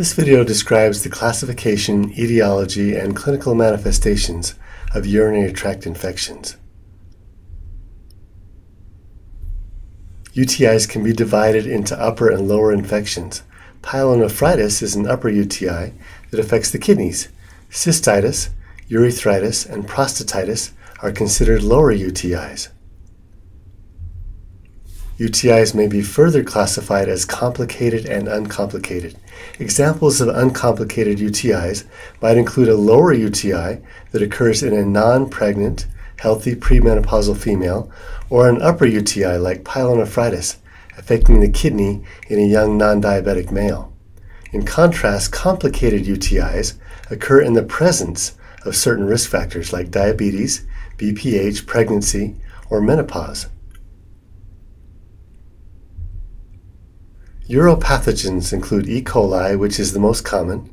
This video describes the classification, etiology, and clinical manifestations of urinary tract infections. UTIs can be divided into upper and lower infections. Pyelonephritis is an upper UTI that affects the kidneys. Cystitis, urethritis, and prostatitis are considered lower UTIs. UTIs may be further classified as complicated and uncomplicated. Examples of uncomplicated UTIs might include a lower UTI that occurs in a non pregnant, healthy premenopausal female, or an upper UTI like pyelonephritis affecting the kidney in a young non diabetic male. In contrast, complicated UTIs occur in the presence of certain risk factors like diabetes, BPH, pregnancy, or menopause. Uropathogens include E. coli, which is the most common.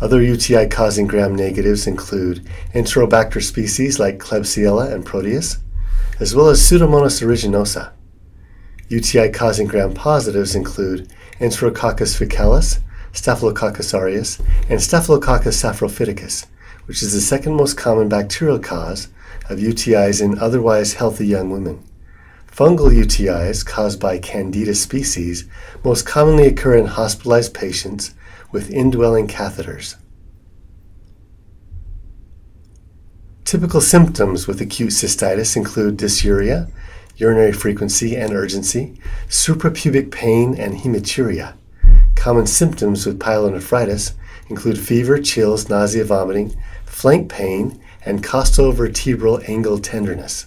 Other UTI causing gram negatives include Enterobacter species like Klebsiella and Proteus, as well as Pseudomonas aeruginosa. UTI causing gram positives include Enterococcus faecalis, Staphylococcus aureus, and Staphylococcus saprophyticus, which is the second most common bacterial cause of UTIs in otherwise healthy young women. Fungal UTIs caused by Candida species most commonly occur in hospitalized patients with indwelling catheters. Typical symptoms with acute cystitis include dysuria, urinary frequency and urgency, suprapubic pain, and hematuria. Common symptoms with pyelonephritis include fever, chills, nausea, vomiting, flank pain, and costovertebral angle tenderness.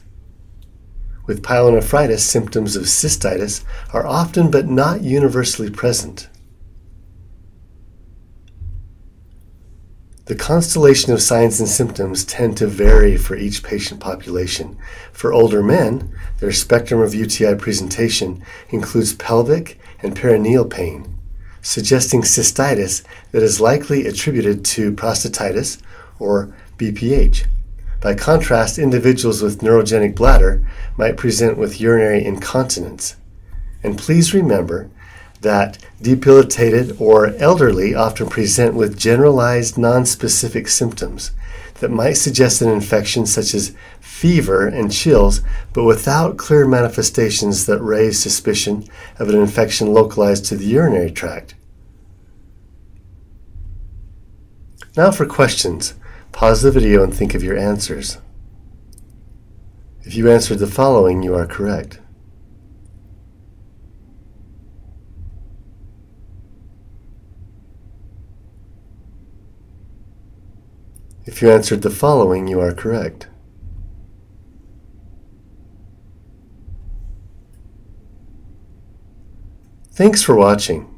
With pyelonephritis, symptoms of cystitis are often but not universally present. The constellation of signs and symptoms tend to vary for each patient population. For older men, their spectrum of UTI presentation includes pelvic and perineal pain, suggesting cystitis that is likely attributed to prostatitis or BPH. By contrast, individuals with neurogenic bladder might present with urinary incontinence. And please remember that debilitated or elderly often present with generalized nonspecific symptoms that might suggest an infection such as fever and chills, but without clear manifestations that raise suspicion of an infection localized to the urinary tract. Now for questions. Pause the video and think of your answers. If you answered the following, you are correct. If you answered the following, you are correct. Thanks for watching.